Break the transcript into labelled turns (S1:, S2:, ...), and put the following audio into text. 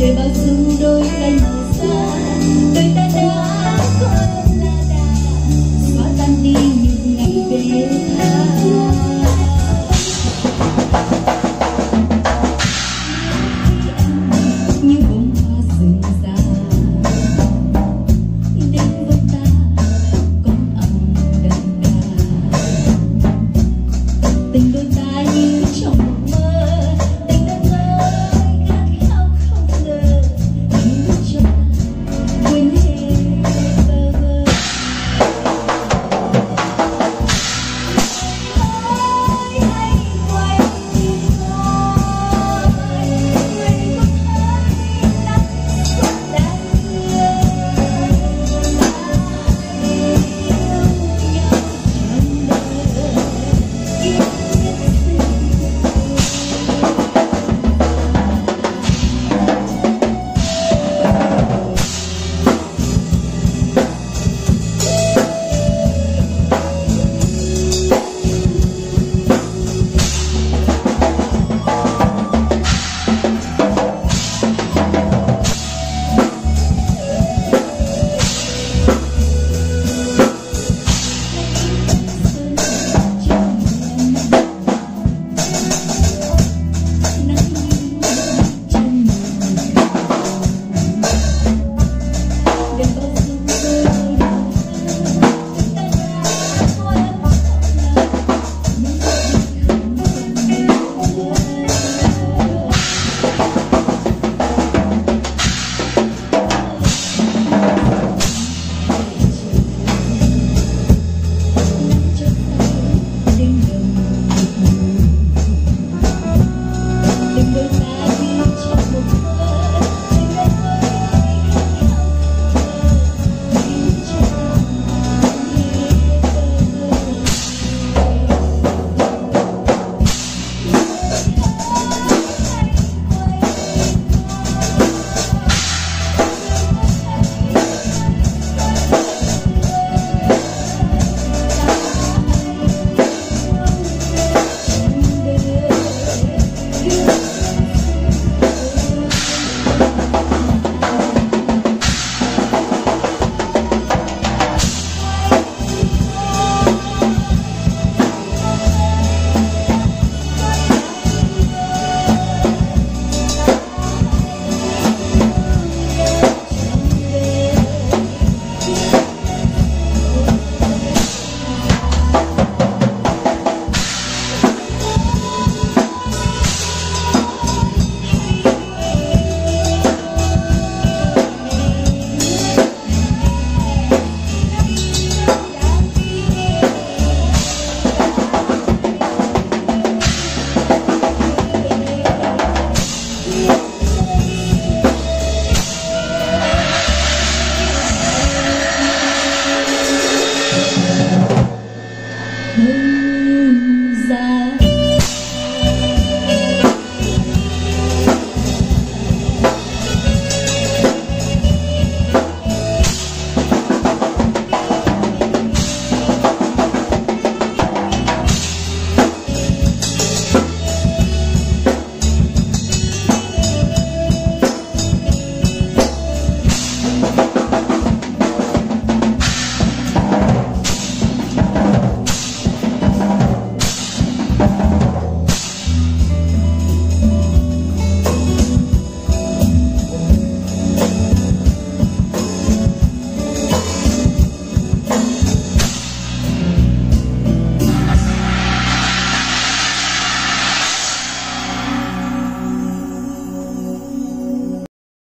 S1: để bao dung đôi tay mở ra đôi tay